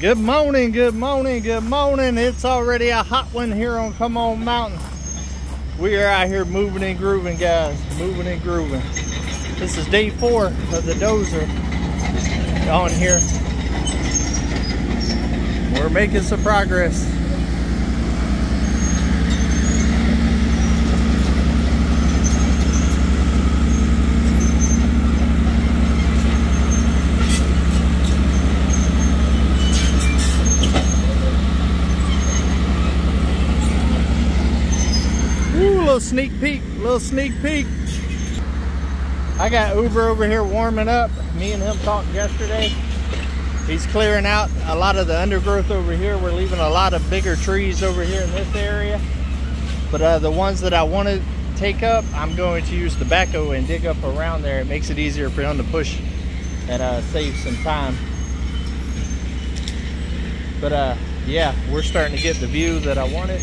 Good morning, good morning, good morning. It's already a hot one here on C'mon Mountain. We are out here moving and grooving, guys. Moving and grooving. This is day four of the dozer on here. We're making some progress. Little sneak peek, little sneak peek. I got Uber over here warming up. Me and him talked yesterday. He's clearing out a lot of the undergrowth over here. We're leaving a lot of bigger trees over here in this area. But uh, the ones that I want to take up, I'm going to use the backhoe and dig up around there. It makes it easier for him to push and uh, save some time. But uh, yeah, we're starting to get the view that I wanted.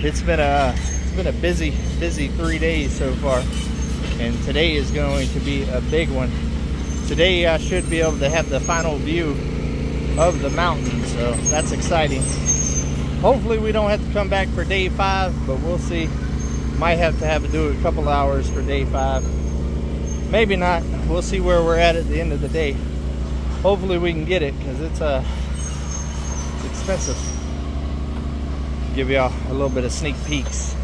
It's been a it's been a busy busy three days so far, and today is going to be a big one. Today I should be able to have the final view of the mountain, so that's exciting. Hopefully we don't have to come back for day five, but we'll see. Might have to have to do a couple hours for day five. Maybe not. We'll see where we're at at the end of the day. Hopefully we can get it because it's uh, it's expensive give y'all a little bit of sneak peeks.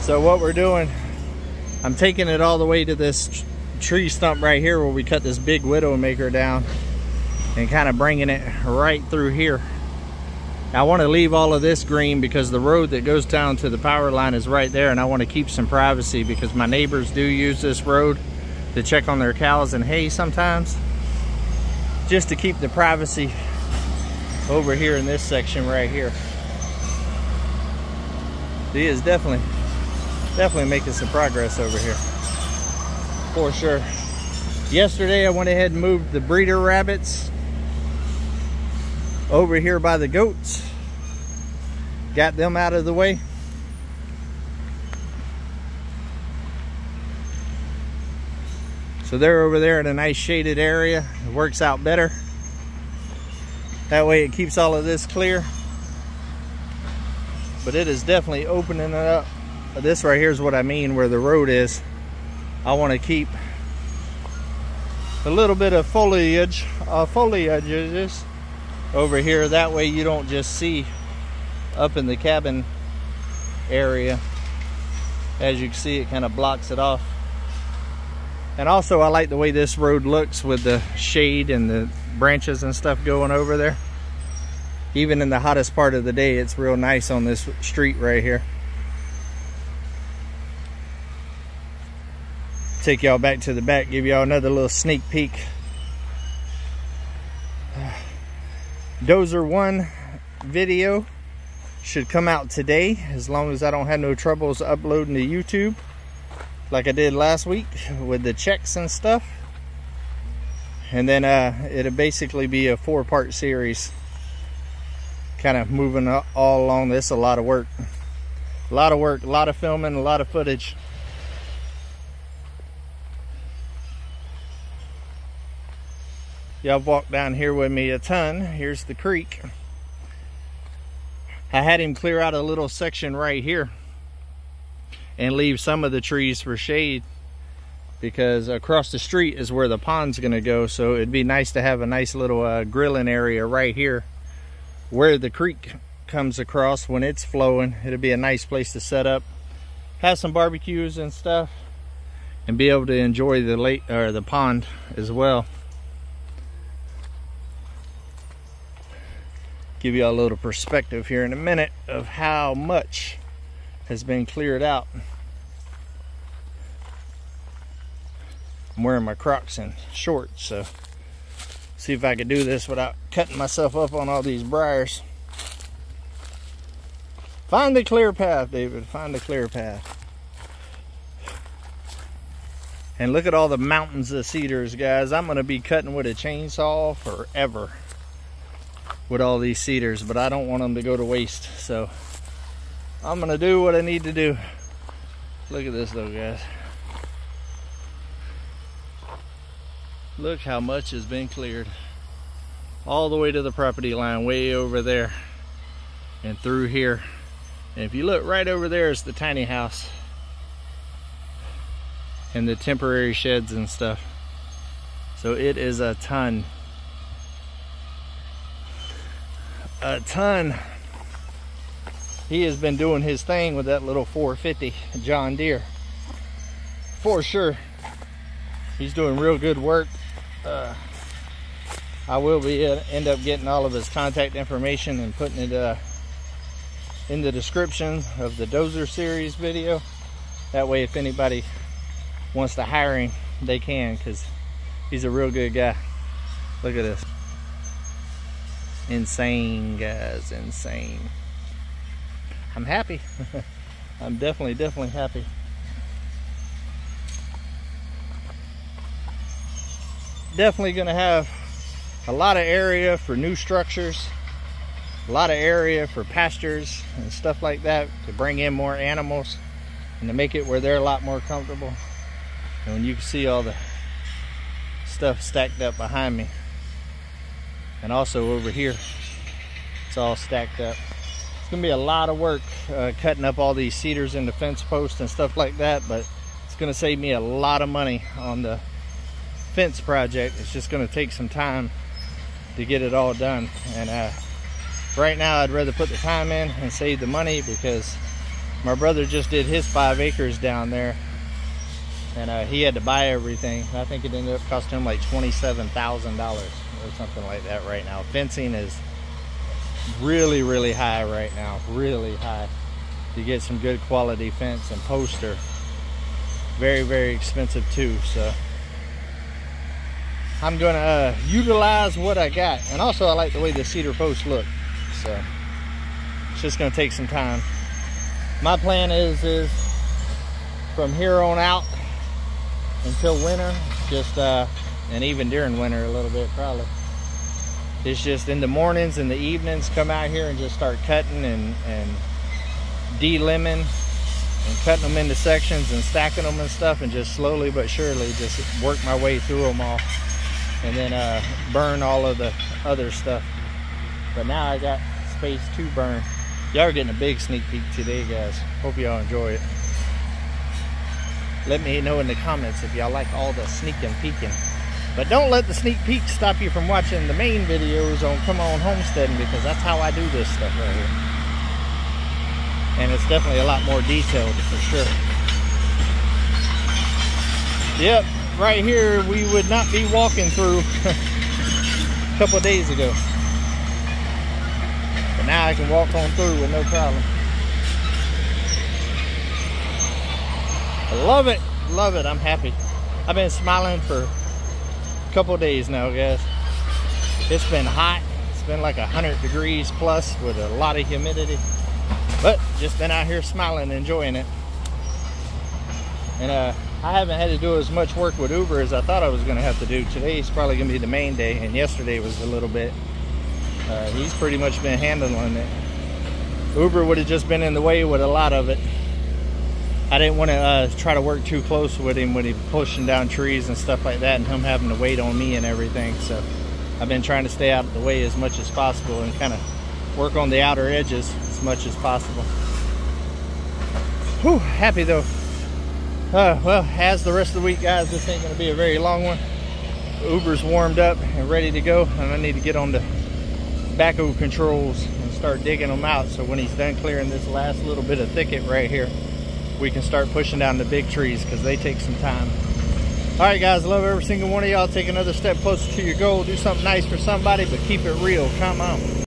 So what we're doing, I'm taking it all the way to this tree stump right here where we cut this big widowmaker down and kind of bringing it right through here. I want to leave all of this green because the road that goes down to the power line is right there and I want to keep some privacy because my neighbors do use this road to check on their cows and hay sometimes just to keep the privacy over here in this section right here. He is definitely, definitely making some progress over here. For sure. Yesterday I went ahead and moved the breeder rabbits over here by the goats. Got them out of the way. So they're over there in a nice shaded area. It works out better. That way it keeps all of this clear. But it is definitely opening it up. This right here is what I mean where the road is. I want to keep a little bit of foliage, uh, foliages over here. That way you don't just see up in the cabin area. As you can see, it kind of blocks it off. And also I like the way this road looks with the shade and the branches and stuff going over there. Even in the hottest part of the day, it's real nice on this street right here. Take y'all back to the back, give y'all another little sneak peek. Dozer 1 video should come out today as long as I don't have no troubles uploading to YouTube like I did last week with the checks and stuff. And then uh, it'll basically be a four part series. Kind of moving all along this, a lot of work. A lot of work, a lot of filming, a lot of footage. Y'all walked down here with me a ton. Here's the creek. I had him clear out a little section right here and leave some of the trees for shade because across the street is where the pond's gonna go so it'd be nice to have a nice little uh, grilling area right here where the creek comes across when it's flowing it'll be a nice place to set up have some barbecues and stuff and be able to enjoy the lake or the pond as well give you a little perspective here in a minute of how much has been cleared out. I'm wearing my Crocs and shorts, so see if I can do this without cutting myself up on all these briars. Find the clear path, David. Find the clear path. And look at all the mountains of cedars, guys. I'm going to be cutting with a chainsaw forever with all these cedars, but I don't want them to go to waste. So I'm gonna do what I need to do. Look at this though, guys. Look how much has been cleared. All the way to the property line, way over there. And through here. And if you look right over there is the tiny house. And the temporary sheds and stuff. So it is a ton. A ton. He has been doing his thing with that little 450 John Deere. For sure. He's doing real good work. Uh, I will be uh, end up getting all of his contact information and putting it uh, in the description of the Dozer series video. That way if anybody wants to hire him, they can because he's a real good guy. Look at this. Insane, guys, insane. I'm happy. I'm definitely, definitely happy. Definitely gonna have a lot of area for new structures, a lot of area for pastures and stuff like that to bring in more animals and to make it where they're a lot more comfortable. And when you can see all the stuff stacked up behind me. And also over here, it's all stacked up. It's gonna be a lot of work uh, cutting up all these cedars into fence posts and stuff like that, but it's gonna save me a lot of money on the fence project. It's just gonna take some time to get it all done. And uh, right now I'd rather put the time in and save the money because my brother just did his five acres down there and uh, he had to buy everything. I think it ended up costing him like $27,000 or something like that right now. Fencing is really, really high right now, really high. To get some good quality fence and poster, very, very expensive too. So I'm gonna uh, utilize what I got. And also I like the way the cedar posts look. So it's just gonna take some time. My plan is, is from here on out until winter, just, uh, and even during winter a little bit probably. It's just in the mornings and the evenings, come out here and just start cutting and, and de-limbing and cutting them into sections and stacking them and stuff and just slowly but surely just work my way through them all and then uh, burn all of the other stuff. But now I got space to burn. Y'all are getting a big sneak peek today, guys. Hope y'all enjoy it. Let me know in the comments if y'all like all the sneaking peeking. But don't let the sneak peek stop you from watching the main videos on C'mon Homesteading because that's how I do this stuff right here. And it's definitely a lot more detailed for sure. Yep, right here we would not be walking through a couple days ago. But now I can walk on through with no problem. I love it, love it, I'm happy. I've been smiling for a couple days now, guys. It's been hot. It's been like 100 degrees plus with a lot of humidity. But just been out here smiling, enjoying it. And uh, I haven't had to do as much work with Uber as I thought I was going to have to do. Today is probably going to be the main day, and yesterday was a little bit. Uh, he's pretty much been handling it. Uber would have just been in the way with a lot of it. I didn't want to uh, try to work too close with him when he pushing down trees and stuff like that, and him having to wait on me and everything. So I've been trying to stay out of the way as much as possible and kind of work on the outer edges as much as possible. Whew, happy though. Uh, well, as the rest of the week, guys, this ain't going to be a very long one. Uber's warmed up and ready to go, and I need to get on the backhoe controls and start digging them out. So when he's done clearing this last little bit of thicket right here, we can start pushing down the big trees because they take some time. All right, guys, love every single one of y'all. Take another step closer to your goal. Do something nice for somebody, but keep it real. Come on.